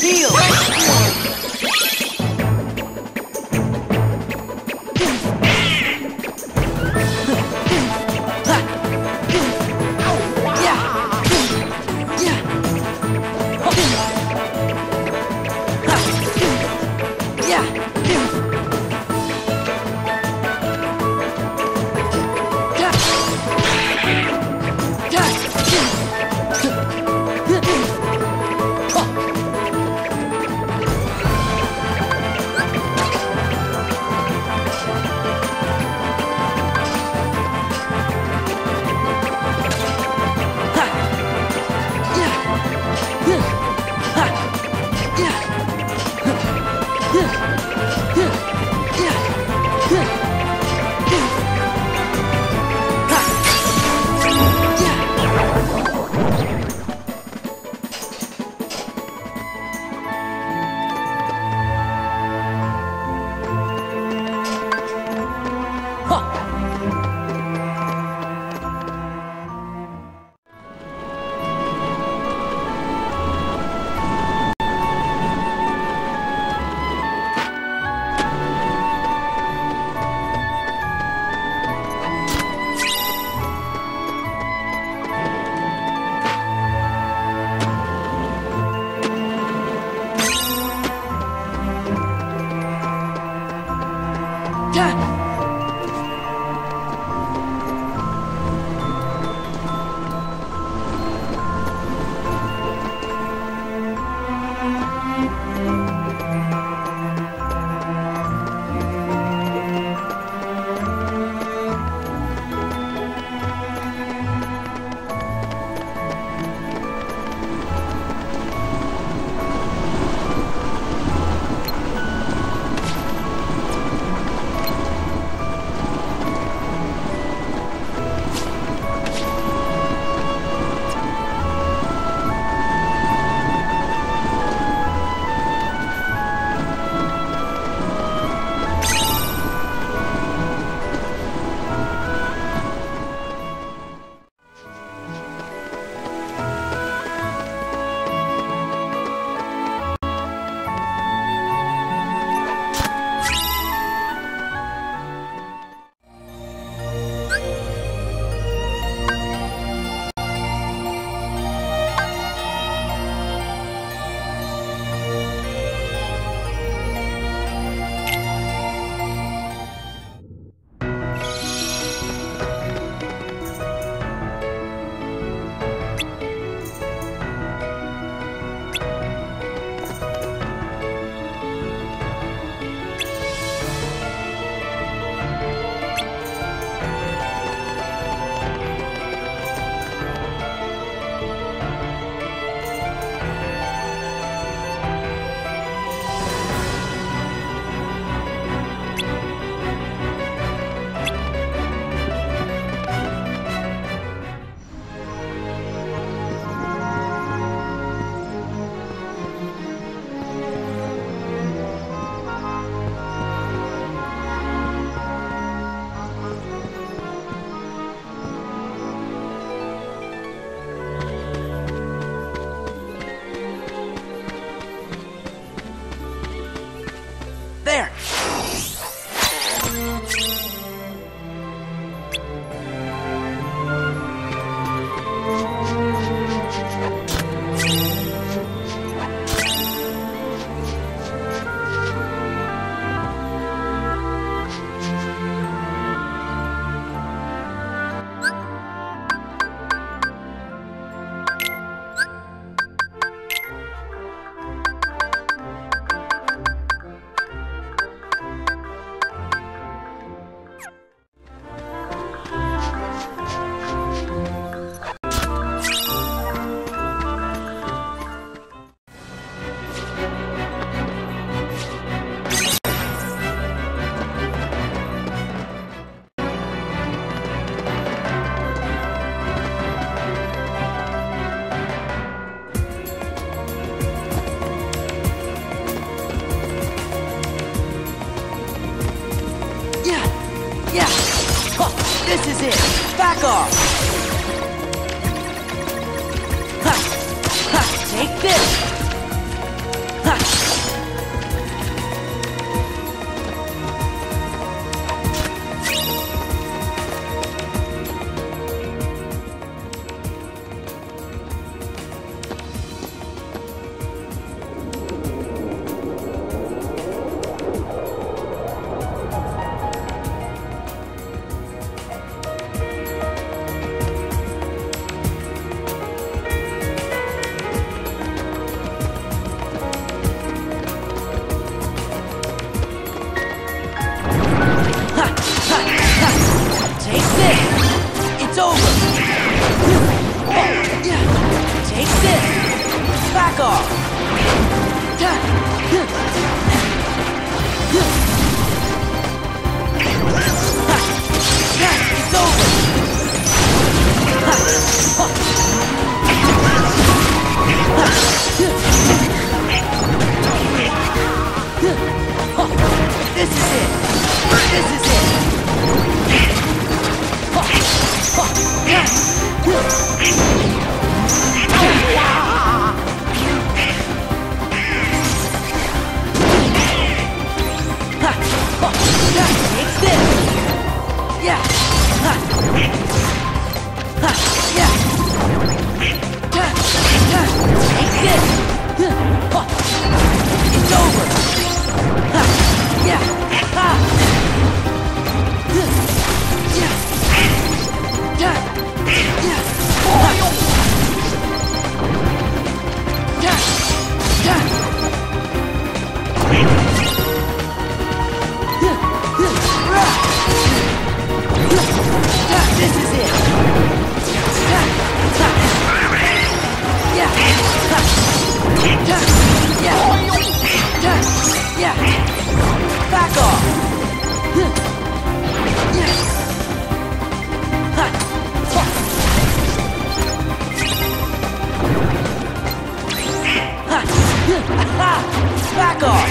Heal. off. This is it. Yeah. Yeah. Back off. Back off!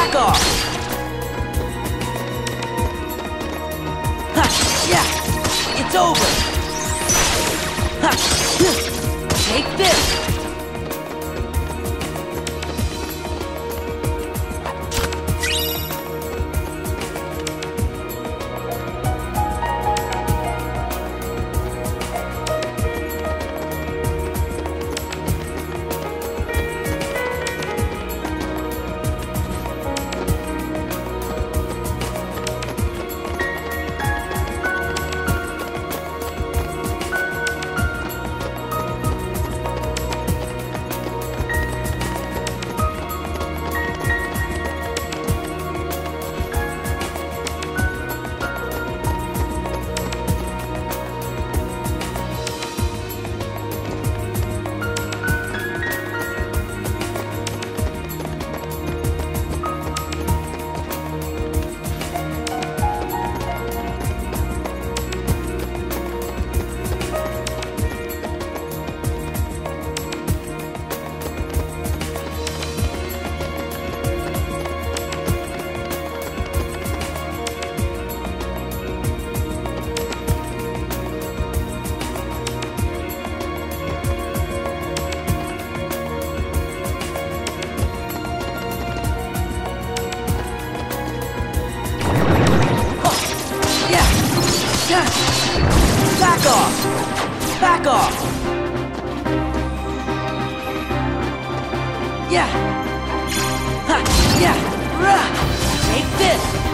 Back off! Ha! Yeah! It's over! Ha! Take this! Back off! Back off! Yeah! Ha! Yeah! Rah! Take this!